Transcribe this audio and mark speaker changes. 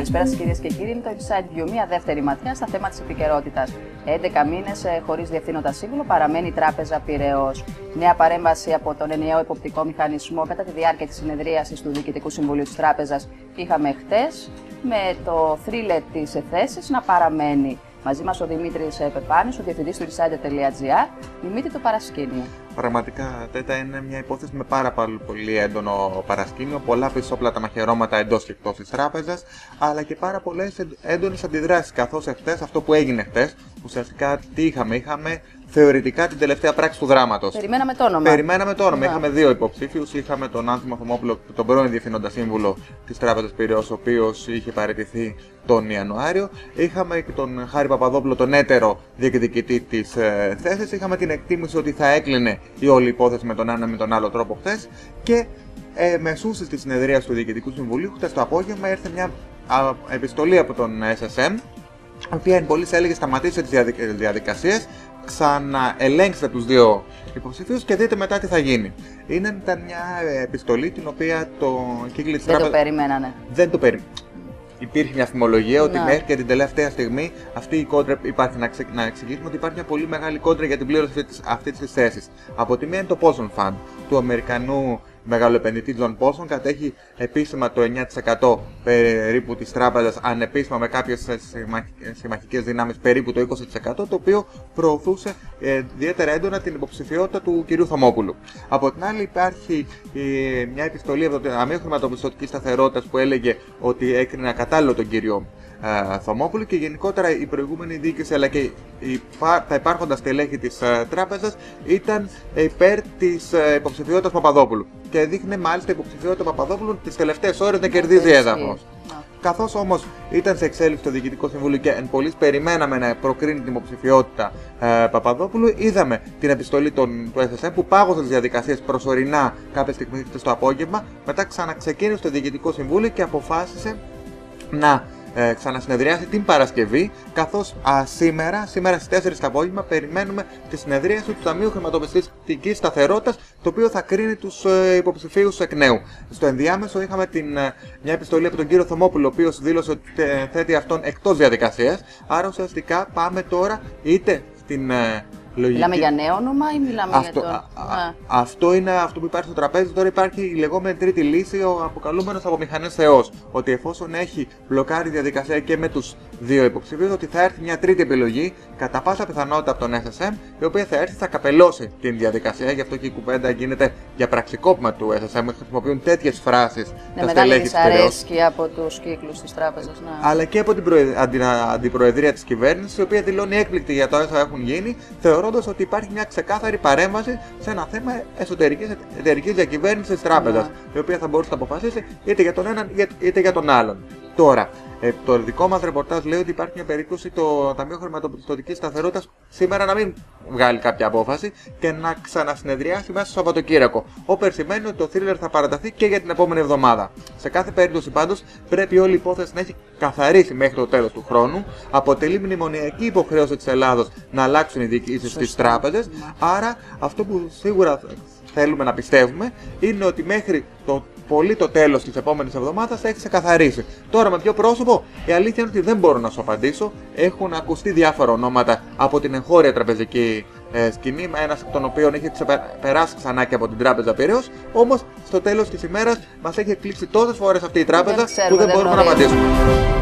Speaker 1: Καλησπέρα σας κυρίες και κύριοι. Είναι το Inside View, μια δεύτερη ματιά στα θέματα της επικαιρότητας. 11 μήνες χωρίς διευθύνοντα σύμβουλο παραμένει η Τράπεζα Πυραιός. Νέα παρέμβαση από τον ενιαίο υποπτικό μηχανισμό κατά τη διάρκεια της συνεδρίασης του Διοικητικού Συμβουλίου της Τράπεζας είχαμε χτες με το θρύλε της θέση να παραμένει. Μαζί μας ο Δημήτρης Πεπάνης, ο διευθυντής του Resided.gr. Δημήτρη, το παρασκήνιο.
Speaker 2: Πραγματικά, τέτα είναι μια υπόθεση με πάρα πολύ έντονο παρασκήνιο, πολλά τα μαχαιρώματα εντός και εκτός της τράπεζας, αλλά και πάρα πολλές έντονες αντιδράσεις. Καθώς εχθές, αυτό που έγινε χθες, ουσιαστικά τι είχαμε, είχαμε θεωρητικά την τελευταία πράξη του δράματος.
Speaker 1: Περιμέναμε το όνομα.
Speaker 2: Περιμέναμε το όνομα. Είχαμε δύο υποψήφιους. Είχαμε τον Άνθιμο Θωμόπουλο, τον πρώην διευθύνοντα σύμβουλο της Τράπεζας Πυραιός, ο οποίος είχε παραιτηθεί τον Ιανουάριο. Είχαμε και τον Χάρη Παπαδόπουλο, τον έτερο διεκδικητή της ε, θέσης. Είχαμε την εκτίμηση ότι θα έκλεινε η όλη υπόθεση με τον ένα με τον άλλο τρόπο χθες. Και ε, μεσούσε της συνεδρίας του Διοικητικού Συμβουλίου, χθες το απόγευμα ήρθε μια επιστολή από τον SSM, η οποία εν πολύ έλεγε σταματήστε τις διαδικασίες, ξαναελέγξτε τους δύο υποψηφίους και δείτε μετά τι θα γίνει. Είναι, ήταν μια επιστολή την οποία το κύκλι
Speaker 1: της Δεν το περιμένανε.
Speaker 2: Δεν το περιμένανε. Υπήρχε μια φημολογία ότι ναι. μέχρι και την τελευταία στιγμή αυτή η κόντρα υπάρχει. Να, ξε, να εξηγήσουμε ότι υπάρχει μια πολύ μεγάλη κόντρα για την πλήρωση αυτής της θέσης. Από τη μία είναι το Poison Fund του Αμερικανού μεγάλο επενδυτή John Paulson κατέχει επίσημα το 9% περίπου της τράπεζας, ανεπίσημα με κάποιες συμμαχικές δυνάμεις περίπου το 20%, το οποίο προωθούσε ε, ιδιαίτερα έντονα την υποψηφιότητα του κυρίου Θωμόπουλου. Από την άλλη, υπάρχει ε, μια επιστολή από το Ταμείο Χρηματοπιστωτικής Σταθερότητας που έλεγε ότι έκρινε ακατάλληλο τον κύριο ε, Θωμόπουλου και γενικότερα η προηγούμενη διοίκηση αλλά και η, τα υπάρχοντα στελέχη της ε, τράπεζας ήταν υπέρ της ε, υποψηφιότητας Παπαδόπουλου. Και δείχνει μάλιστα υποψηφιότητα Παπαδόπουλου τις τελευταίες ώρες να κερδίζει έδαφος. Καθώς όμως ήταν σε εξέλιξη το Διοικητικό Συμβούλιο και εν πολλής περιμέναμε να προκρίνει την υποψηφιότητα ε, Παπαδόπουλου, είδαμε την επιστολή των, του SSM που πάγωσε τις διαδικασίες προσωρινά κάποια στιγμή στο απόγευμα. Μετά ξαναξεκίνησε το Διοικητικό Συμβούλιο και αποφάσισε να ε, ξανασυνεδριάσει την Παρασκευή, καθώς σήμερα, σήμερα στις 4 το απόγευμα, περιμένουμε τη συνεδρίαση του Ταμείου Χρηματοπιστωτικής Σταθερότητας, το οποίο θα κρίνει τους ε, υποψηφίους εκ νέου. Στο ενδιάμεσο είχαμε την, ε, μια επιστολή από τον κύριο Θωμόπουλο, ο οποίος δήλωσε ότι θέτει αυτόν εκτός διαδικασίας. Άρα ουσιαστικά πάμε τώρα είτε στην ε,
Speaker 1: Λογική. Μιλάμε για νέο όνομα ή μιλάμε
Speaker 2: αυτό,
Speaker 1: για το.
Speaker 2: Α, αυτό είναι αυτό που υπάρχει στο τραπέζι. Τώρα υπάρχει η λεγόμενη τρίτη λύση, ο αποκαλούμενος από μηχανές Θεός. Ότι εφόσον έχει μπλοκάρει διαδικασία και με τους δύο υποψηφίους, ότι θα έρθει μια τρίτη επιλογή, κατά πάσα πιθανότητα από τον SSM, η οποία θα έρθει, θα καπελώσει την διαδικασία. Γι' αυτό και η κουβέντα γίνεται για πραξικόπημα του SSM. Χρησιμοποιούν τέτοιες φράσεις.
Speaker 1: Με μεγάλη δυσαρέσκεια από τους κύκλους της τράπεζας.
Speaker 2: Ναι. Αλλά και από την αντιπροεδρία της κυβέρνησης, η οποία δηλώνει έκπληκτη για το όσα έχουν γίνει, θεωρώντας ότι υπάρχει μια ξεκάθαρη παρέμβαση σε ένα θέμα εσωτερικής εταιρικής διακυβέρνησης της τράπεζας, η οποία θα μπορούσε να αποφασίσει είτε για τον έναν είτε για τον άλλον. Τώρα, ε, το δικό μας ρεπορτάζ λέει ότι υπάρχει μια περίπτωση το Ταμείο Χρηματοπιστωτικής Σταθερότητας σήμερα να μην βγάλει κάποια απόφαση και να ξανασυνεδριάσει μέσα στο Σαββατοκύριακο. Όπερ σημαίνει ότι το θρίλερ θα παραταθεί και για την επόμενη εβδομάδα. Σε κάθε περίπτωση πάντως πρέπει όλη η υπόθεση να έχει καθαρίσει μέχρι το τέλος του χρόνου. Αποτελεί μνημονιακή υποχρέωση της Ελλάδος να αλλάξουν οι διοικήσεις στις τράπεζες. Άρα αυτό που σίγουρα θέλουμε να πιστεύουμε είναι ότι μέχρι το πολύ το τέλος της επόμενης εβδομάδας θα έχει ξεκαθαρίσει. Τώρα με ποιο πρόσωπο, η αλήθεια είναι ότι δεν μπορώ να σου απαντήσω. Έχουν ακουστεί διάφορα ονόματα από την εγχώρια τραπεζική ε, σκηνή, ένας από τον οποίο έχει περάσει ξανά και από την τράπεζα Πυραιός. Όμως στο τέλος της ημέρας μας έχει εκλείψει τόσες φορές αυτή η τράπεζα που δεν, δεν μπορούμε να απαντήσουμε.